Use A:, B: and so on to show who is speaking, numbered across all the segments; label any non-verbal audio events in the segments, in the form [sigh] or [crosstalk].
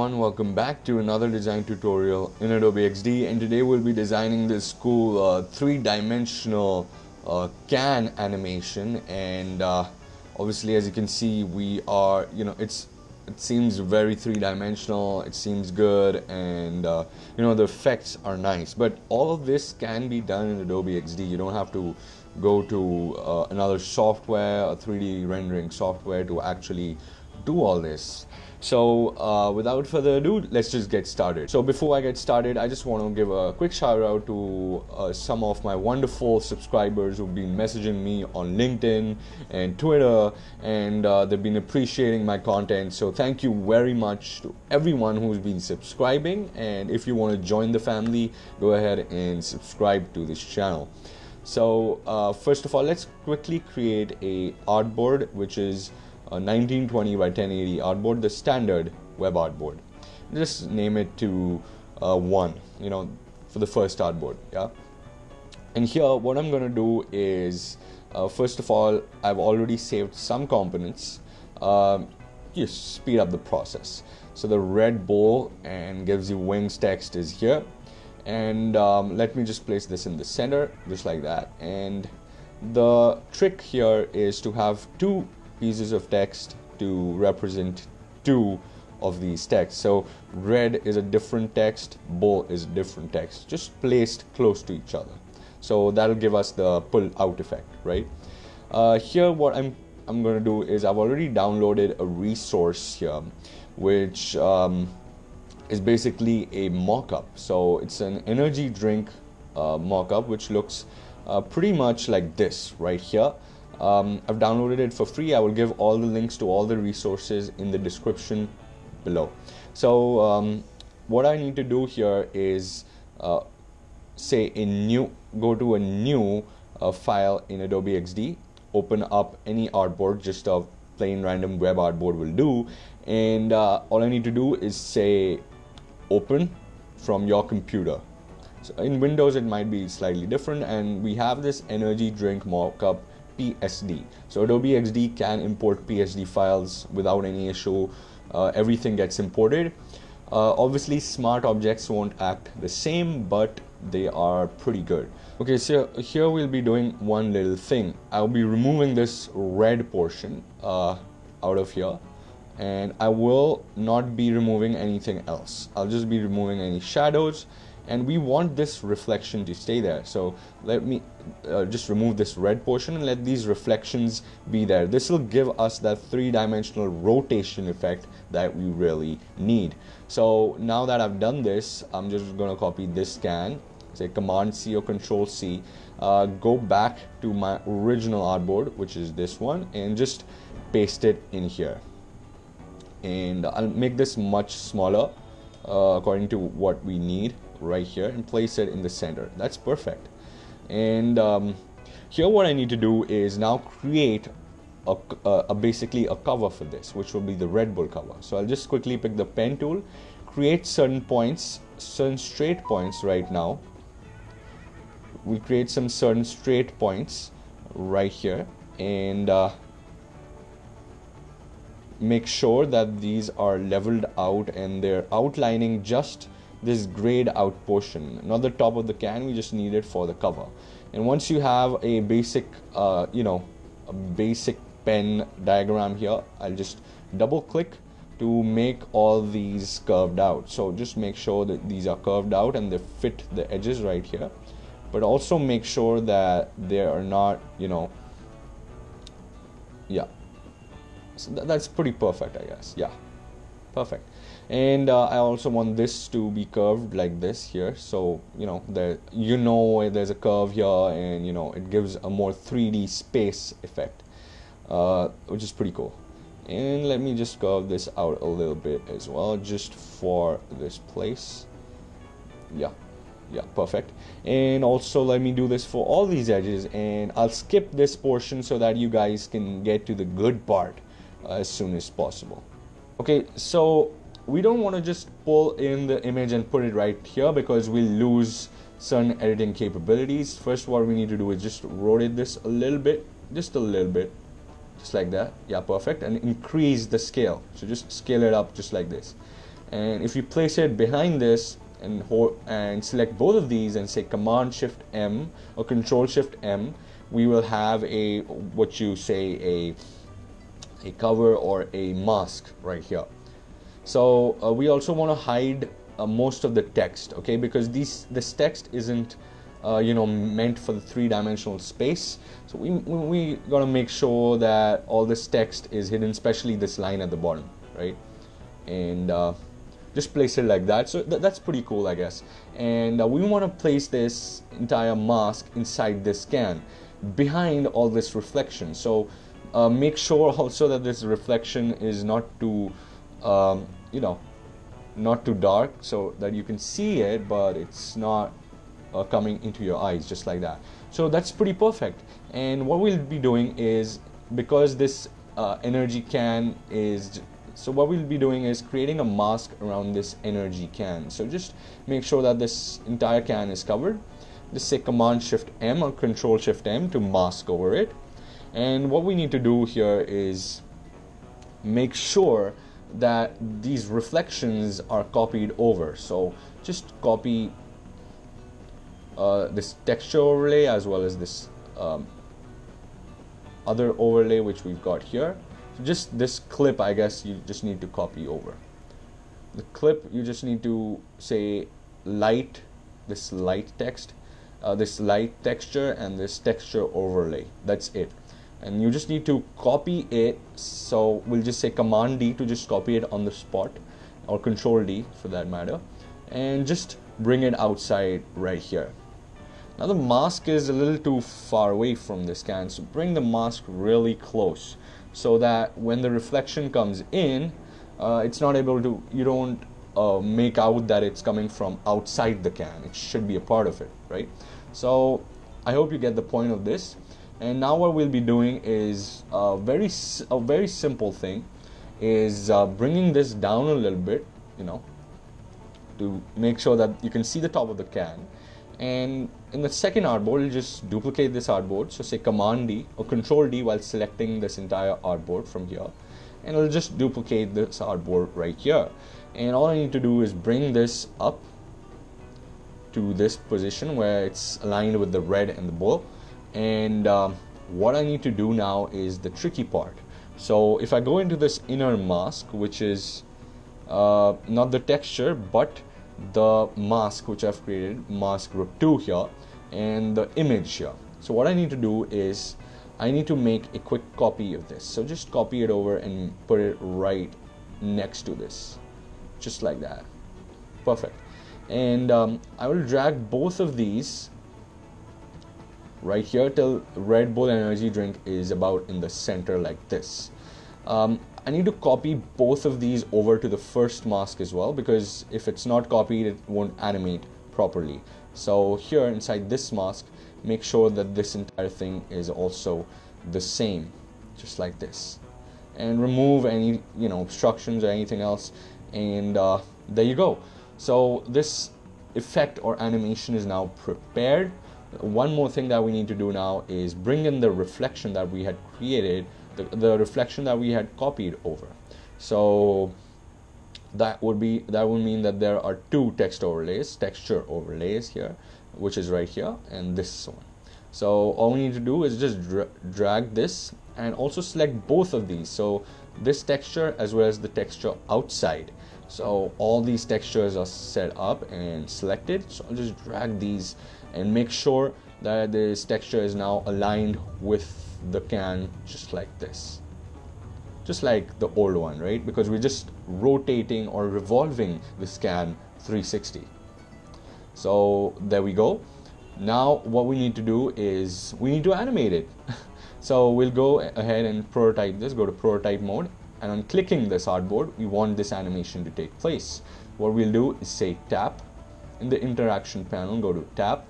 A: everyone, welcome back to another design tutorial in Adobe XD and today we'll be designing this cool uh, three-dimensional uh, can animation. And uh, obviously as you can see we are, you know, it's it seems very three-dimensional, it seems good. And uh, you know the effects are nice. But all of this can be done in Adobe XD, you don't have to go to uh, another software, a 3D rendering software to actually do all this. So uh, without further ado, let's just get started. So before I get started, I just want to give a quick shout out to uh, some of my wonderful subscribers who've been messaging me on LinkedIn and Twitter, and uh, they've been appreciating my content. So thank you very much to everyone who's been subscribing. And if you want to join the family, go ahead and subscribe to this channel. So uh, first of all, let's quickly create a artboard, which is 1920 by 1080 artboard, the standard web artboard. Just name it to uh, one, you know, for the first artboard. Yeah. And here, what I'm going to do is, uh, first of all, I've already saved some components. Um, just speed up the process. So the Red Bull and gives you wings text is here. And um, let me just place this in the center, just like that. And the trick here is to have two pieces of text to represent two of these texts. So red is a different text, bull is a different text, just placed close to each other. So that'll give us the pull out effect, right? Uh, here, what I'm I'm going to do is I've already downloaded a resource here, which um, is basically a mock-up. So it's an energy drink uh, mock-up, which looks uh, pretty much like this right here. Um, I've downloaded it for free. I will give all the links to all the resources in the description below. So um, what I need to do here is uh, say a new, go to a new uh, file in Adobe XD, open up any artboard, just a plain random web artboard will do. And uh, all I need to do is say open from your computer. So in Windows, it might be slightly different. And we have this energy drink mockup PSD. So Adobe XD can import PSD files without any issue. Uh, everything gets imported. Uh, obviously, smart objects won't act the same, but they are pretty good. Okay, so here we'll be doing one little thing. I'll be removing this red portion uh, out of here and I will not be removing anything else. I'll just be removing any shadows and we want this reflection to stay there. So let me uh, just remove this red portion and let these reflections be there. This will give us that three-dimensional rotation effect that we really need. So now that I've done this I'm just gonna copy this scan. Say command C or control C. Uh, go back to my original artboard which is this one and just paste it in here. And I'll make this much smaller uh, according to what we need right here and place it in the center. That's perfect. And um, here what I need to do is now create a, a, a, basically a cover for this which will be the Red Bull cover. So I'll just quickly pick the pen tool create certain points certain straight points right now. We create some certain straight points right here and uh, make sure that these are leveled out and they're outlining just this grayed out portion. Not the top of the can we just need it for the cover. And once you have a basic uh, you know a basic pen diagram here I'll just double click to make all these curved out. So just make sure that these are curved out and they fit the edges right here. But also make sure that they are not you know yeah. So th that's pretty perfect I guess. Yeah perfect. And uh, I also want this to be curved like this here. So you know there you know there's a curve here and you know it gives a more 3d space effect uh, which is pretty cool. And let me just curve this out a little bit as well just for this place. Yeah. Yeah perfect. And also let me do this for all these edges and I'll skip this portion so that you guys can get to the good part as soon as possible okay so we don't want to just pull in the image and put it right here because we'll lose certain editing capabilities. First, what we need to do is just rotate this a little bit, just a little bit, just like that. Yeah, perfect. And increase the scale. So just scale it up just like this. and if you place it behind this and hold and select both of these and say command shift M or control shift M we will have a what you say a a cover or a mask right here. So uh, we also want to hide uh, most of the text okay? Because these this text isn't uh, you know meant for the three-dimensional space. So we, we, we gotta make sure that all this text is hidden especially this line at the bottom right? And uh, just place it like that. So th- that's pretty cool I guess. And uh, we want to place this entire mask inside this can behind all this reflection. So uh, make sure also that this reflection is not too um, you know not too dark so that you can see it but it's not uh, coming into your eyes just like that. So that's pretty perfect. And what we'll be doing is because this uh, energy can is so what we'll be doing is creating a mask around this energy can. So just make sure that this entire can is covered. Just say command shift M or control shift M to mask over it and what we need to do here is make sure that these reflections are copied over. So just copy uh, this texture overlay as well as this um, other overlay which we've got here. So just this clip I guess you just need to copy over. The clip you just need to say light this light text uh, this light texture and this texture overlay. That's it and you just need to copy it. So we'll just say command D to just copy it on the spot or control D for that matter. And just bring it outside right here. Now the mask is a little too far away from the can so bring the mask really close so that when the reflection comes in uh, it's not able to you don't uh, make out that it's coming from outside the can. It should be a part of it right? So I hope you get the point of this and now what we'll be doing is a very a very simple thing is uh, bringing this down a little bit you know to make sure that you can see the top of the can. And in the second artboard you just duplicate this artboard so say command D or control D while selecting this entire artboard from here. And it'll just duplicate this artboard right here. And all I need to do is bring this up to this position where it's aligned with the red and the bull and um, what I need to do now is the tricky part. So if I go into this inner mask which is uh, not the texture but the mask which I've created mask group 2 here and the image here. So what I need to do is I need to make a quick copy of this. So just copy it over and put it right next to this. Just like that. Perfect. And um, I will drag both of these right here till Red Bull energy drink is about in the center like this. Um, I need to copy both of these over to the first mask as well because if it's not copied it won't animate properly. So here inside this mask make sure that this entire thing is also the same just like this and remove any you know obstructions or anything else and uh, there you go so this effect or animation is now prepared one more thing that we need to do now is bring in the reflection that we had created the, the reflection that we had copied over. So that would be that would mean that there are two text overlays texture overlays here which is right here and this one. So all we need to do is just dra drag this and also select both of these. So this texture as well as the texture outside. So all these textures are set up and selected. So I'll just drag these and make sure that this texture is now aligned with the can just like this. Just like the old one right? Because we're just rotating or revolving this can 360 so there we go. Now what we need to do is we need to animate it. [laughs] So we'll go ahead and prototype this go to prototype mode and on clicking this artboard we want this animation to take place. What we'll do is say tap. In the interaction panel go to tap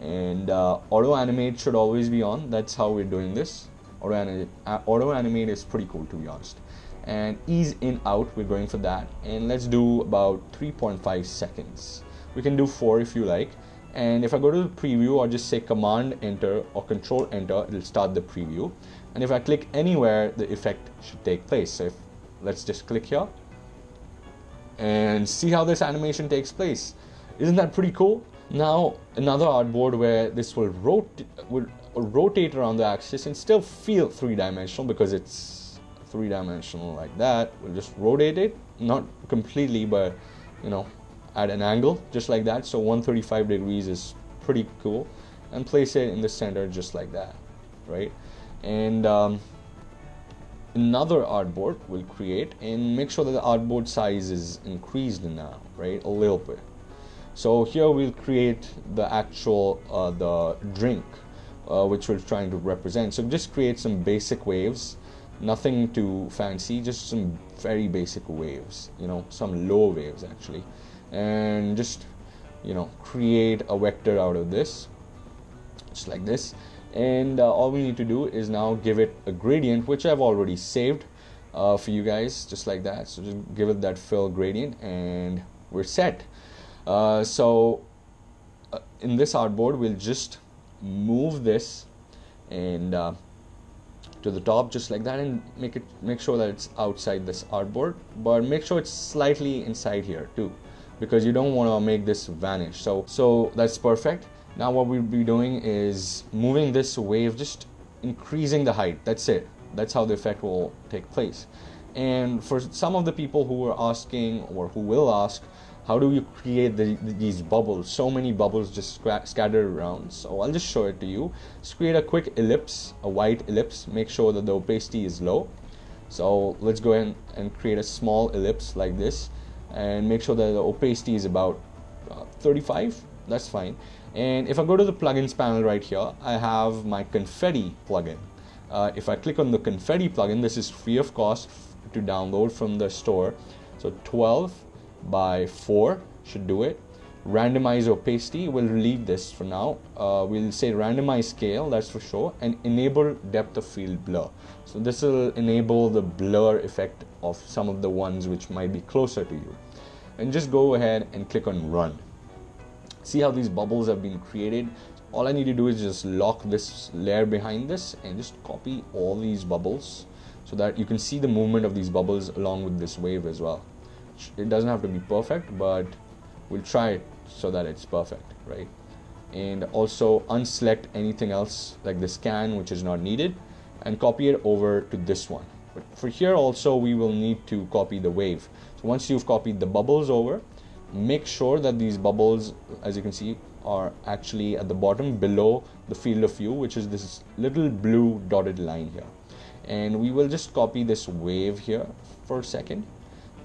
A: and uh, auto animate should always be on. That's how we're doing this. Auto animate, uh, auto animate is pretty cool to be honest. And ease in out we're going for that. And let's do about 3.5 seconds. We can do 4 if you like. And if I go to the preview or just say command enter or control enter. It'll start the preview. And if I click anywhere the effect should take place. So if let's just click here. And see how this animation takes place. Isn't that pretty cool? Now another artboard where this will, will rotate around the axis and still feel three-dimensional because it's three-dimensional like that. We'll just rotate it, not completely, but you know, at an angle just like that. So 135 degrees is pretty cool, and place it in the center just like that, right? And um, another artboard we'll create and make sure that the artboard size is increased now, right? A little bit. So here we'll create the actual uh, the drink, uh, which we're trying to represent. So just create some basic waves, nothing too fancy, just some very basic waves. You know, some low waves actually, and just you know create a vector out of this, just like this. And uh, all we need to do is now give it a gradient, which I've already saved uh, for you guys, just like that. So just give it that fill gradient, and we're set. Uh, so uh, in this artboard we'll just move this and uh, to the top just like that and make it make sure that it's outside this artboard but make sure it's slightly inside here too because you don't want to make this vanish. So so that's perfect. Now what we'll be doing is moving this wave just increasing the height. That's it. That's how the effect will take place. And for some of the people who are asking or who will ask how do you create the, these bubbles? So many bubbles just scattered around. So I'll just show it to you. Just create a quick ellipse a white ellipse. Make sure that the opacity is low. So let's go ahead and create a small ellipse like this and make sure that the opacity is about uh, 35 that's fine. And if I go to the plugins panel right here I have my confetti plugin. Uh, if I click on the confetti plugin this is free of cost to download from the store. So 12 by 4 should do it. Randomize opacity we'll leave this for now. Uh, we'll say randomize scale that's for sure and enable depth of field blur. So this will enable the blur effect of some of the ones which might be closer to you. And just go ahead and click on run. See how these bubbles have been created? All I need to do is just lock this layer behind this and just copy all these bubbles so that you can see the movement of these bubbles along with this wave as well it doesn't have to be perfect but we'll try it so that it's perfect right? And also unselect anything else like the scan which is not needed and copy it over to this one. But for here also we will need to copy the wave. So once you've copied the bubbles over make sure that these bubbles as you can see are actually at the bottom below the field of view which is this little blue dotted line here. And we will just copy this wave here for a second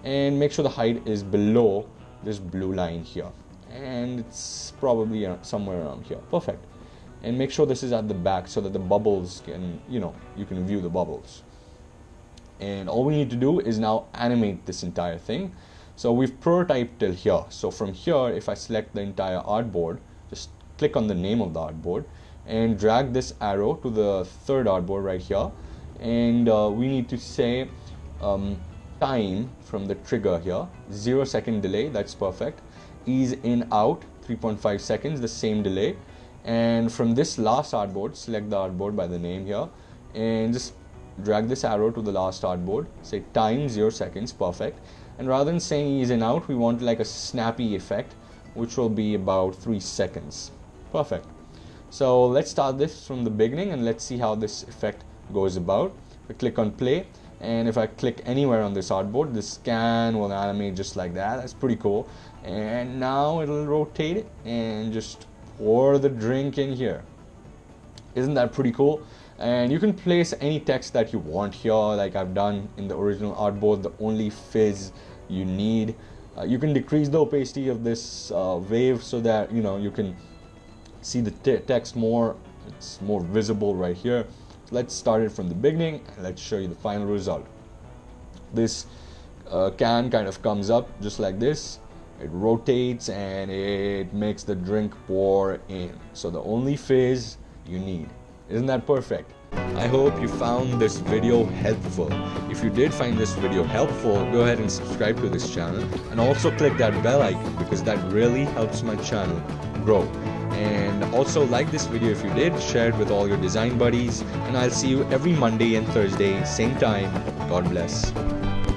A: and make sure the height is below this blue line here. And it's probably uh, somewhere around here. Perfect. And make sure this is at the back so that the bubbles can you know you can view the bubbles. And all we need to do is now animate this entire thing. So we've prototyped till here. So from here if I select the entire artboard just click on the name of the artboard and drag this arrow to the third artboard right here. And uh, we need to say um, time from the trigger here. Zero second delay, that's perfect. Ease in out, 3.5 seconds, the same delay. And from this last artboard, select the artboard by the name here and just drag this arrow to the last artboard. Say time, zero seconds, perfect. And rather than saying ease in out, we want like a snappy effect, which will be about three seconds. Perfect. So let's start this from the beginning and let's see how this effect goes about. Click on play and if I click anywhere on this artboard the scan will animate just like that. That's pretty cool. And now it'll rotate it and just pour the drink in here. Isn't that pretty cool? And you can place any text that you want here like I've done in the original artboard the only fizz you need. Uh, you can decrease the opacity of this uh, wave so that you know you can see the text more. It's more visible right here let's start it from the beginning. And let's show you the final result. This uh, can kind of comes up just like this. It rotates and it makes the drink pour in. So the only fizz you need. Isn't that perfect? I hope you found this video helpful. If you did find this video helpful, go ahead and subscribe to this channel and also click that bell icon because that really helps my channel grow. And also like this video if you did share it with all your design buddies. And i'll see you every monday and thursday same time. God bless